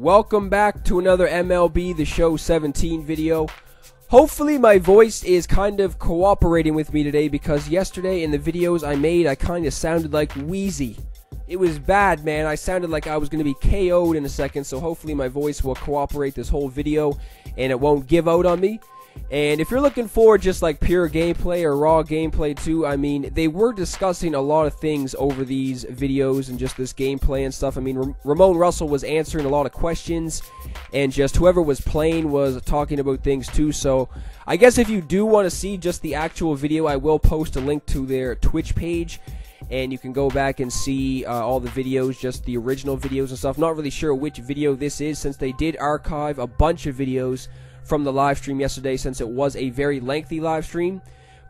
Welcome back to another MLB The Show 17 video. Hopefully my voice is kind of cooperating with me today because yesterday in the videos I made I kind of sounded like wheezy. It was bad, man. I sounded like I was going to be KO'd in a second, so hopefully my voice will cooperate this whole video and it won't give out on me. And if you're looking for just like pure gameplay or raw gameplay too, I mean, they were discussing a lot of things over these videos and just this gameplay and stuff. I mean, Ramon Russell was answering a lot of questions, and just whoever was playing was talking about things too. So I guess if you do want to see just the actual video, I will post a link to their Twitch page and you can go back and see uh, all the videos, just the original videos and stuff. Not really sure which video this is since they did archive a bunch of videos from the live stream yesterday since it was a very lengthy live stream.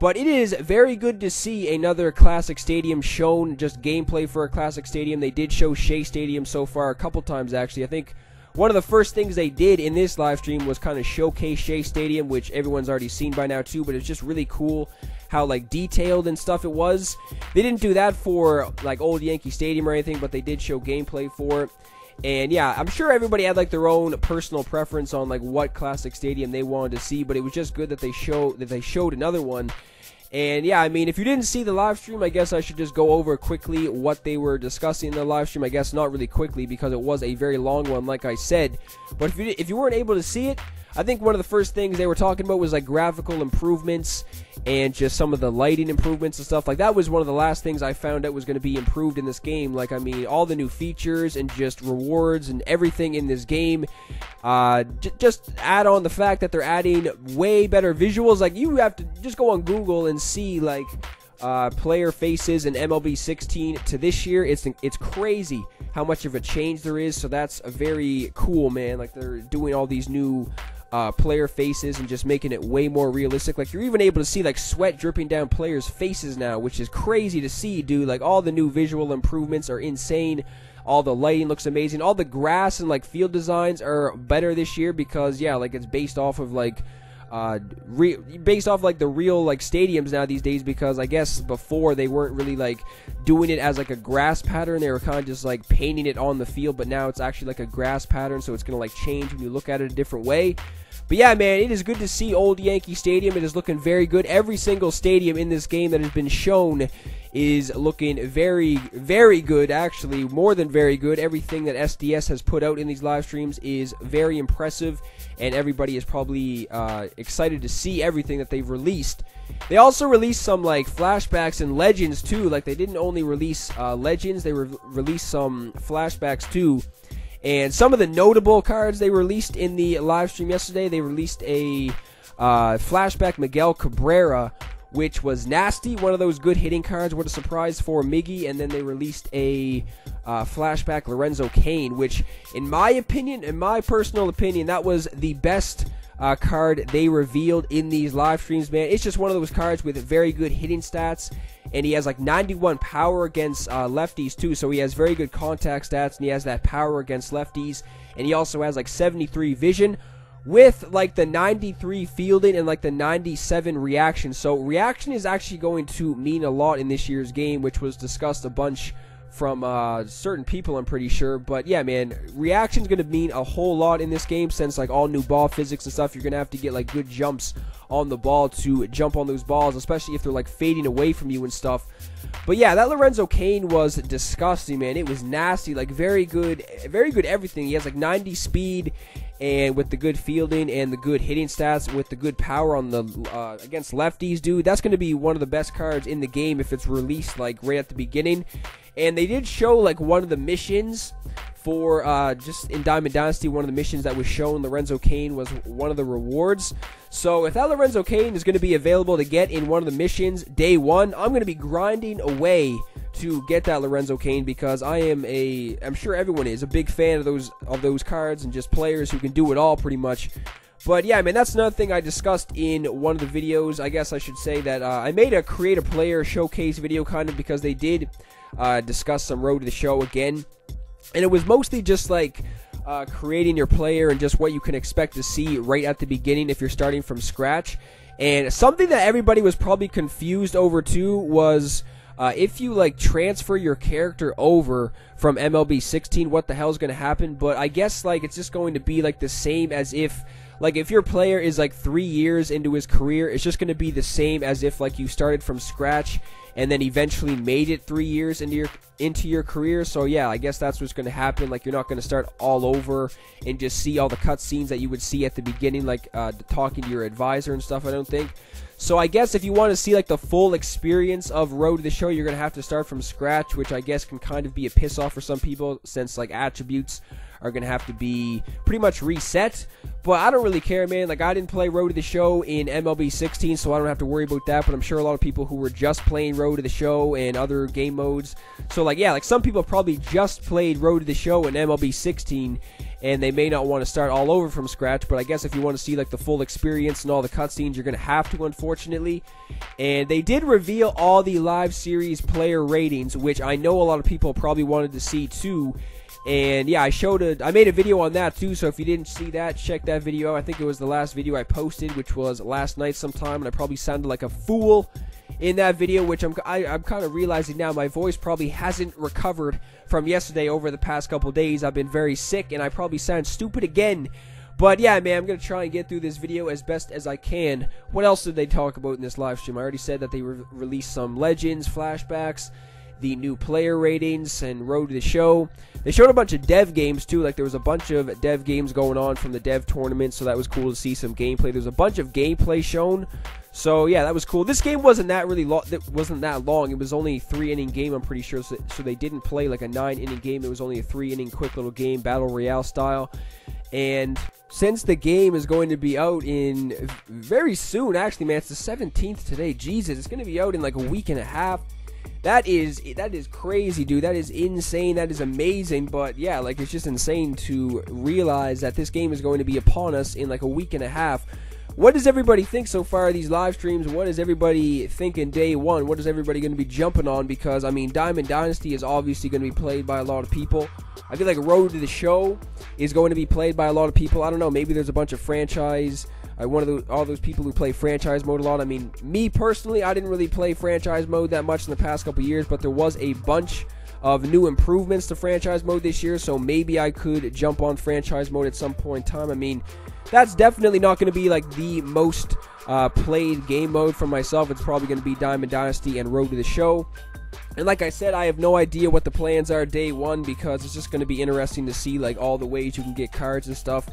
But it is very good to see another Classic Stadium shown, just gameplay for a Classic Stadium. They did show Shea Stadium so far a couple times, actually. I think one of the first things they did in this live stream was kind of showcase Shea Stadium, which everyone's already seen by now, too. But it's just really cool how, like, detailed and stuff it was. They didn't do that for, like, Old Yankee Stadium or anything, but they did show gameplay for it. And yeah, I'm sure everybody had like their own personal preference on like what classic stadium they wanted to see, but it was just good that they show that they showed another one. And yeah, I mean, if you didn't see the live stream, I guess I should just go over quickly what they were discussing in the live stream. I guess not really quickly because it was a very long one, like I said. But if you if you weren't able to see it, I think one of the first things they were talking about was like graphical improvements and just some of the lighting improvements and stuff. Like that was one of the last things I found out was going to be improved in this game. Like I mean, all the new features and just rewards and everything in this game. Uh, j- just add on the fact that they're adding way better visuals. Like you have to just go on Google and see like uh, player faces in MLB 16 to this year. It's it's crazy how much of a change there is. So that's a very cool, man. Like they're doing all these new uh, player faces and just making it way more realistic. Like you're even able to see like sweat dripping down players' faces now, which is crazy to see, dude. Like all the new visual improvements are insane. All the lighting looks amazing. All the grass and like field designs are better this year because yeah, like it's based off of like uh, re- based off like the real like stadiums now these days because I guess before they weren't really like doing it as like a grass pattern they were kind of just like painting it on the field but now it's actually like a grass pattern so it's gonna like change when you look at it a different way but yeah, man, it is good to see Old Yankee Stadium. It is looking very good. Every single stadium in this game that has been shown is looking very, very good, actually, more than very good. Everything that SDS has put out in these live streams is very impressive, and everybody is probably uh, excited to see everything that they've released. They also released some like flashbacks and legends too. Like they didn't only release uh, legends, they re- released some flashbacks too. And some of the notable cards they released in the live stream yesterday, they released a uh, flashback Miguel Cabrera, which was nasty. One of those good hitting cards. What a surprise for Miggy. And then they released a uh, flashback Lorenzo Cain, which, in my opinion, in my personal opinion, that was the best uh, card they revealed in these live streams, man. It's just one of those cards with very good hitting stats, and he has like 91 power against uh, lefties too, so he has very good contact stats, and he has that power against lefties, and he also has like 73 vision with like the 93 fielding and like the 97 reaction. So reaction is actually going to mean a lot in this year's game, which was discussed a bunch from uh, certain people, I'm pretty sure. But yeah, man, reaction's gonna mean a whole lot in this game since like all new ball physics and stuff. You're gonna have to get like good jumps on the ball to jump on those balls, especially if they're like fading away from you and stuff. But yeah, that Lorenzo Cain was disgusting, man. It was nasty, like very good, very good everything. He has like 90 speed and with the good fielding and the good hitting stats, with the good power on the uh, against lefties, dude, that's going to be one of the best cards in the game if it's released like right at the beginning. And they did show like one of the missions for uh, just in Diamond Dynasty. One of the missions that was shown, Lorenzo Cain was one of the rewards. So if that Lorenzo Cain is going to be available to get in one of the missions day one, I'm going to be grinding away to get that Lorenzo Cain because I am a I'm sure everyone is a big fan of those of those cards and just players who can do it all pretty much. But yeah, I mean, that's another thing I discussed in one of the videos. I guess I should say that uh, I made a create a player showcase video kind of because they did uh, discuss some road to the show again, and it was mostly just like. Uh, creating your player and just what you can expect to see right at the beginning if you're starting from scratch. And something that everybody was probably confused over too was uh, if you like transfer your character over from MLB 16, what the hell is going to happen? But I guess like it's just going to be like the same as if like if your player is like three years into his career, it's just going to be the same as if like you started from scratch and then eventually made it three years into your into your career. So yeah, I guess that's what's going to happen. Like you're not going to start all over and just see all the cutscenes that you would see at the beginning, like uh, talking to your advisor and stuff. I don't think. So I guess if you want to see like the full experience of Road to the Show, you're gonna have to start from scratch, which I guess can kind of be a piss off for some people since like attributes are gonna have to be pretty much reset. But I don't really care, man. Like I didn't play Road to the Show in MLB 16, so I don't have to worry about that. But I'm sure a lot of people who were just playing Road to the Show and other game modes. So like yeah, like some people probably just played Road to the Show in MLB 16 and they may not want to start all over from scratch. But I guess if you want to see like the full experience and all the cutscenes, you're going to have to, unfortunately. And they did reveal all the live series player ratings, which I know a lot of people probably wanted to see too. And yeah, I showed a, I made a video on that too. So if you didn't see that, check that video. I think it was the last video I posted, which was last night sometime, and I probably sounded like a fool in that video, which I'm I, am i am kind of realizing now my voice probably hasn't recovered from yesterday over the past couple days. I've been very sick, and I probably sound stupid again. But yeah, man, I'm gonna try and get through this video as best as I can. What else did they talk about in this live stream? I already said that they re released some legends, flashbacks, the new player ratings, and road to the show. They showed a bunch of dev games too. Like there was a bunch of dev games going on from the dev tournament, so that was cool to see some gameplay. There's a bunch of gameplay shown so yeah, that was cool. This game wasn't that really long. It wasn't that long. It was only a three inning game. I'm pretty sure. So, so they didn't play like a nine inning game. It was only a three inning quick little game, battle royale style. And since the game is going to be out in very soon, actually, man, it's the 17th today. Jesus, it's going to be out in like a week and a half. That is that is crazy, dude. That is insane. That is amazing. But yeah, like it's just insane to realize that this game is going to be upon us in like a week and a half what does everybody think so far of these live streams? What is everybody thinking day one? What is everybody going to be jumping on? Because, I mean, Diamond Dynasty is obviously going to be played by a lot of people. I feel like Road to the Show is going to be played by a lot of people. I don't know. Maybe there's a bunch of franchise. Uh, one of all those people who play franchise mode a lot. I mean, me personally, I didn't really play franchise mode that much in the past couple years, but there was a bunch of new improvements to franchise mode this year, so maybe I could jump on franchise mode at some point in time. I mean, that's definitely not going to be like the most uh, played game mode for myself. It's probably going to be Diamond Dynasty and Road to the Show. And like I said, I have no idea what the plans are day one because it's just going to be interesting to see like all the ways you can get cards and stuff.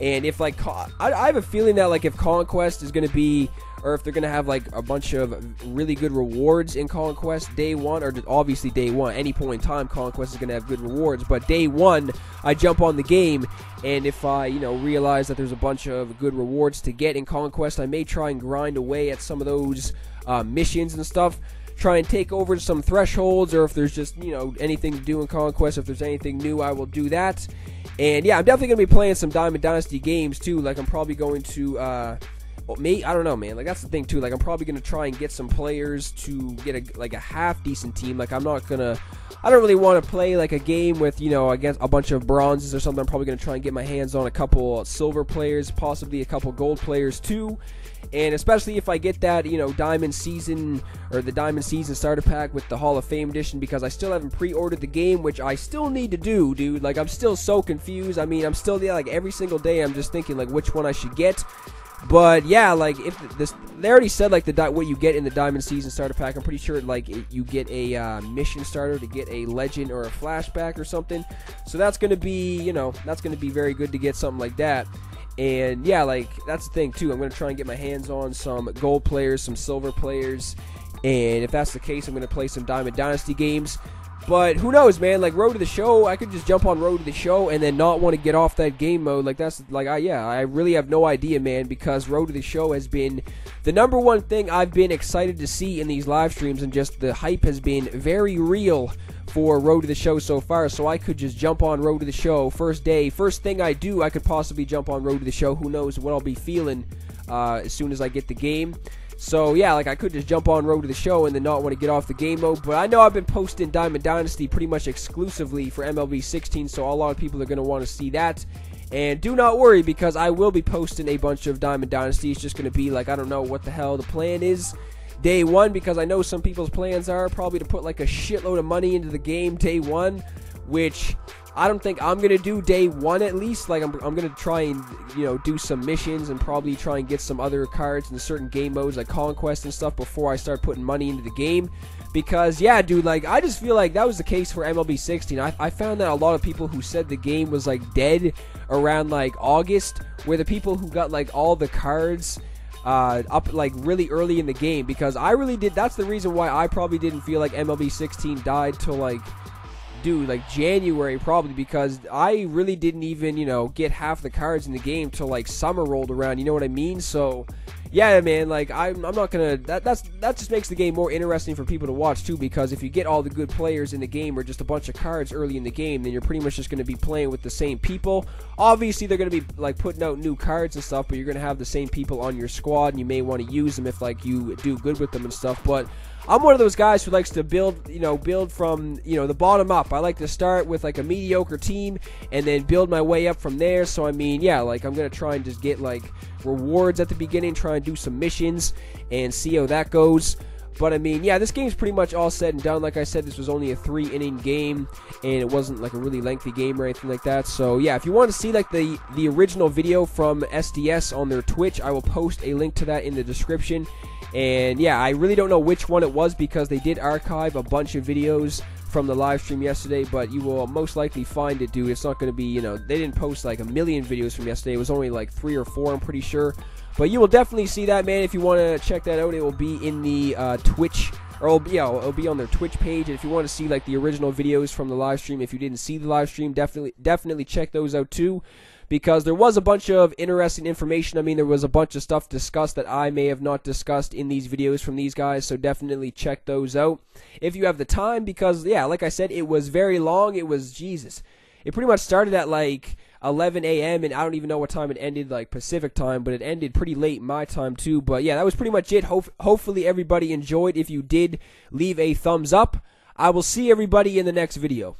And if like I, have a feeling that like if Conquest is going to be or if they're going to have like a bunch of really good rewards in Conquest day one, or obviously day one, any point in time, Conquest is going to have good rewards. But day one, I jump on the game, and if I, you know, realize that there's a bunch of good rewards to get in Conquest, I may try and grind away at some of those uh, missions and stuff. Try and take over some thresholds, or if there's just, you know, anything to do in Conquest, if there's anything new, I will do that. And yeah, I'm definitely to be playing some Diamond Dynasty games too. Like, I'm probably going to. Uh, Oh, well, me, I don't know, man. Like that's the thing too. Like I'm probably gonna try and get some players to get a like a half decent team. Like I'm not gonna. I don't really want to play like a game with you know against a bunch of bronzes or something. I'm probably gonna try and get my hands on a couple silver players, possibly a couple gold players too. And especially if I get that, you know, Diamond Season or the Diamond Season Starter Pack with the Hall of Fame Edition because I still haven't pre-ordered the game, which I still need to do, dude. Like I'm still so confused. I mean, I'm still yeah, like every single day I'm just thinking like which one I should get. But yeah, like if this, they already said like the what you get in the Diamond Season Starter Pack. I'm pretty sure like it, you get a uh, mission starter to get a legend or a flashback or something. So that's gonna be you know that's gonna be very good to get something like that. And yeah, like that's the thing too. I'm gonna try and get my hands on some gold players, some silver players, and if that's the case, I'm gonna play some Diamond Dynasty games. But who knows, man? Like Road to the Show, I could just jump on Road to the Show and then not want to get off that game mode. Like that's like I yeah, I really have no idea, man, because Road to the Show has been the number one thing I've been excited to see in these live streams, and just the hype has been very real for Road to the Show so far. So I could just jump on Road to the Show first day, first thing I do, I could possibly jump on Road to the Show. Who knows what I'll be feeling uh, as soon as I get the game. So yeah, like I could just jump on road to the show and then not want to get off the game mode. But I know I've been posting Diamond Dynasty pretty much exclusively for MLB 16, so a lot of people are going to want to see that. And do not worry because I will be posting a bunch of Diamond Dynasty. It's just going to be like I don't know what the hell the plan is day one because I know some people's plans are probably to put like a shitload of money into the game day one, which I don't think I'm gonna do day one at least. Like I'm, I'm gonna try and you know do some missions and probably try and get some other cards in certain game modes like conquest and stuff before I start putting money into the game. Because yeah, dude, like I just feel like that was the case for MLB 16. I, I found that a lot of people who said the game was like dead around like August were the people who got like all the cards uh, up like really early in the game because I really did. That's the reason why I probably didn't feel like MLB 16 died till like, dude, like January probably because I really didn't even you know get half the cards in the game till like summer rolled around. You know what I mean? So yeah, man, like I'm, I'm not gonna. That that's that just makes the game more interesting for people to watch too. Because if you get all the good players in the game or just a bunch of cards early in the game, then you're pretty much just gonna be playing with the same people. Obviously, they're gonna be like putting out new cards and stuff, but you're gonna have the same people on your squad, and you may want to use them if like you do good with them and stuff. But I'm one of those guys who likes to build, you know, build from, you know, the bottom up. I like to start with like a mediocre team and then build my way up from there. So I mean, yeah, like I'm going to try and just get like rewards at the beginning, try and do some missions and see how that goes. But I mean, yeah, this game's pretty much all said and done. Like I said, this was only a three inning game, and it wasn't like a really lengthy game or anything like that. So yeah, if you want to see like the the original video from SDS on their Twitch, I will post a link to that in the description. And yeah, I really don't know which one it was because they did archive a bunch of videos from the live stream yesterday, but you will most likely find it, dude. It's not going to be, you know, they didn't post like a million videos from yesterday. It was only like three or four, I'm pretty sure. But you will definitely see that, man. If you want to check that out, it will be in the uh, Twitch, or it'll be, yeah, it'll be on their Twitch page. And if you want to see like the original videos from the live stream, if you didn't see the live stream, definitely, definitely check those out too because there was a bunch of interesting information. I mean, there was a bunch of stuff discussed that I may have not discussed in these videos from these guys, so definitely check those out if you have the time because, yeah, like I said, it was very long. It was, Jesus. It pretty much started at like 11 a.m. and I don't even know what time it ended, like Pacific time, but it ended pretty late my time too. But yeah, that was pretty much it. Ho- hopefully everybody enjoyed. If you did, leave a thumbs up. I will see everybody in the next video.